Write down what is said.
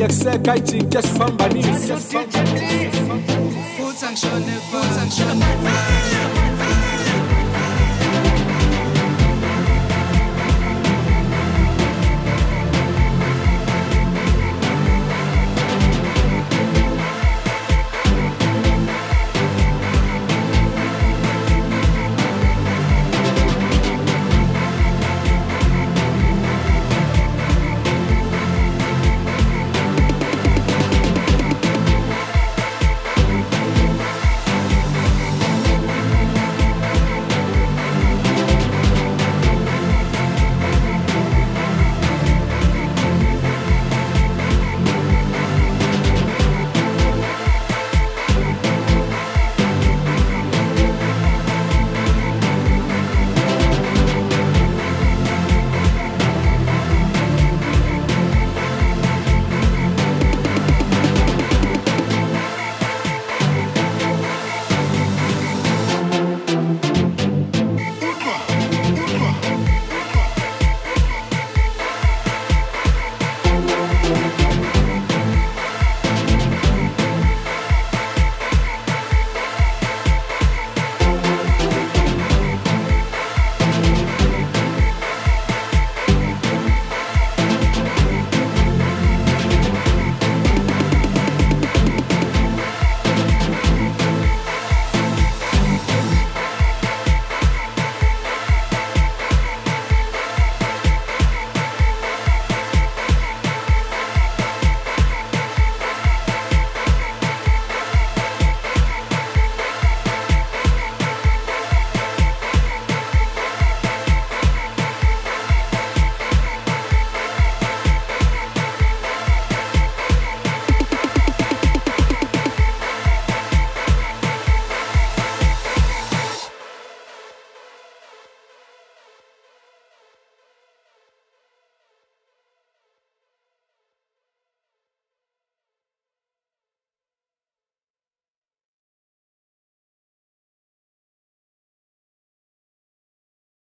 ngiyakuseka just sifambanise futhi angishone futhi angishone